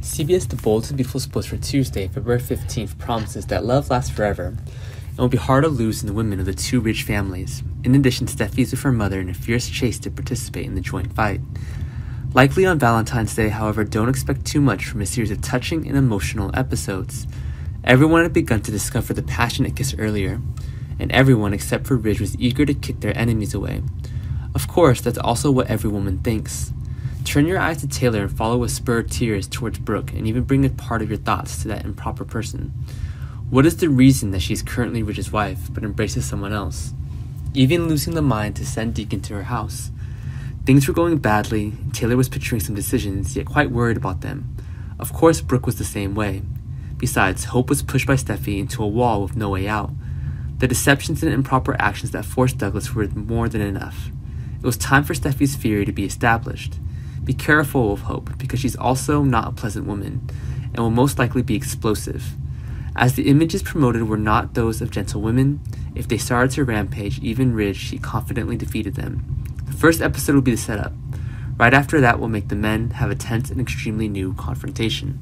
CBS The Bold and Beautiful Splits for Tuesday, February 15th promises that love lasts forever and will be hard to lose in the women of the two rich families, in addition to Steffy's with her mother in a fierce chase to participate in the joint fight. Likely on Valentine's Day, however, don't expect too much from a series of touching and emotional episodes. Everyone had begun to discover the passionate kiss earlier, and everyone except for Ridge was eager to kick their enemies away. Of course, that's also what every woman thinks. Turn your eyes to Taylor and follow with spurred tears towards Brooke, and even bring a part of your thoughts to that improper person. What is the reason that she is currently Ridge's wife but embraces someone else? Even losing the mind to send Deacon to her house. Things were going badly, Taylor was picturing some decisions, yet quite worried about them. Of course, Brooke was the same way. Besides, Hope was pushed by Steffy into a wall with no way out. The deceptions and improper actions that forced Douglas were more than enough. It was time for Steffy's fury to be established. Be careful of Hope, because she's also not a pleasant woman, and will most likely be explosive. As the images promoted were not those of gentle women, if they started to rampage, even Ridge, she confidently defeated them. The first episode will be the setup. Right after that will make the men have a tense and extremely new confrontation.